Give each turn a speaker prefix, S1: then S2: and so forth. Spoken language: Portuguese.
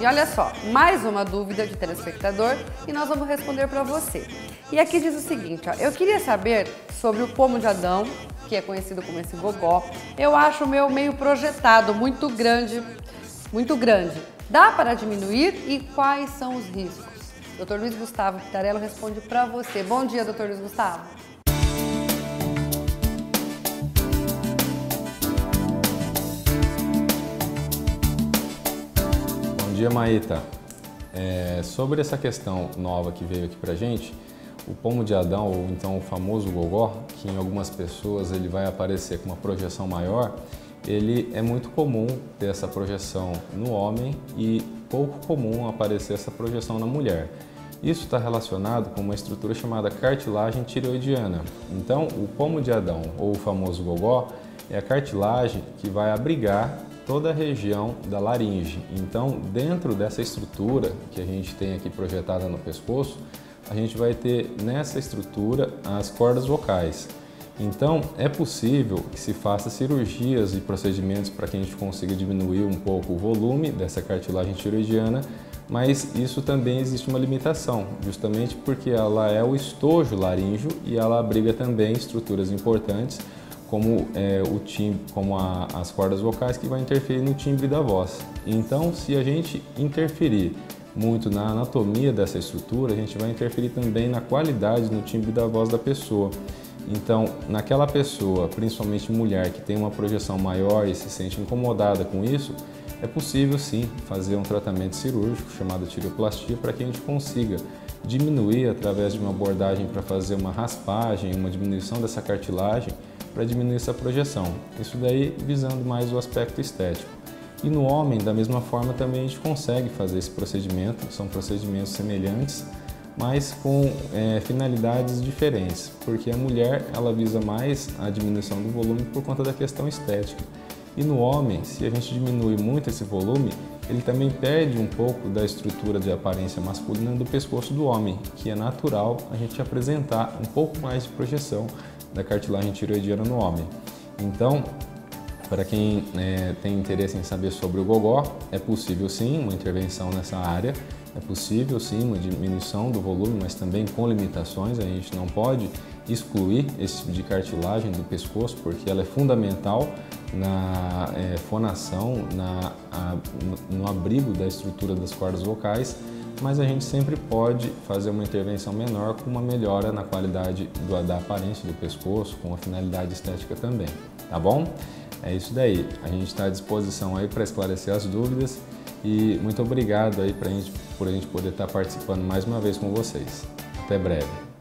S1: E olha só, mais uma dúvida de telespectador e nós vamos responder para você. E aqui diz o seguinte, ó, eu queria saber sobre o pomo de Adão, que é conhecido como esse gogó. Eu acho o meu meio projetado, muito grande, muito grande. Dá para diminuir e quais são os riscos? Dr. Luiz Gustavo Pitarello responde para você. Bom dia, Dr. Luiz Gustavo.
S2: Dia, Maíta. É, sobre essa questão nova que veio aqui pra gente, o pomo de Adão, ou então o famoso gogó, que em algumas pessoas ele vai aparecer com uma projeção maior, ele é muito comum ter essa projeção no homem e pouco comum aparecer essa projeção na mulher. Isso está relacionado com uma estrutura chamada cartilagem tireoidiana. Então, o pomo de Adão, ou o famoso gogó, é a cartilagem que vai abrigar toda a região da laringe. Então, dentro dessa estrutura que a gente tem aqui projetada no pescoço, a gente vai ter nessa estrutura as cordas vocais. Então, é possível que se faça cirurgias e procedimentos para que a gente consiga diminuir um pouco o volume dessa cartilagem tiroidiana, mas isso também existe uma limitação, justamente porque ela é o estojo laríngeo e ela abriga também estruturas importantes como é, o timbre, como a, as cordas vocais que vai interferir no timbre da voz. Então, se a gente interferir muito na anatomia dessa estrutura, a gente vai interferir também na qualidade no timbre da voz da pessoa. Então, naquela pessoa, principalmente mulher, que tem uma projeção maior e se sente incomodada com isso, é possível sim fazer um tratamento cirúrgico chamado tireoplastia para que a gente consiga diminuir através de uma abordagem para fazer uma raspagem, uma diminuição dessa cartilagem para diminuir essa projeção. Isso daí visando mais o aspecto estético. E no homem, da mesma forma, também a gente consegue fazer esse procedimento, são procedimentos semelhantes, mas com é, finalidades diferentes, porque a mulher ela visa mais a diminuição do volume por conta da questão estética. E no homem, se a gente diminui muito esse volume, ele também perde um pouco da estrutura de aparência masculina do pescoço do homem, que é natural a gente apresentar um pouco mais de projeção da cartilagem tiroidiana no homem. Então, para quem é, tem interesse em saber sobre o gogó, é possível sim uma intervenção nessa área, é possível sim uma diminuição do volume, mas também com limitações. A gente não pode excluir esse tipo de cartilagem do pescoço, porque ela é fundamental na é, fonação, na, a, no abrigo da estrutura das cordas vocais, mas a gente sempre pode fazer uma intervenção menor com uma melhora na qualidade do, da aparência do pescoço, com a finalidade estética também, tá bom? É isso daí. A gente está à disposição aí para esclarecer as dúvidas e muito obrigado aí pra gente, por a gente poder estar tá participando mais uma vez com vocês. Até breve.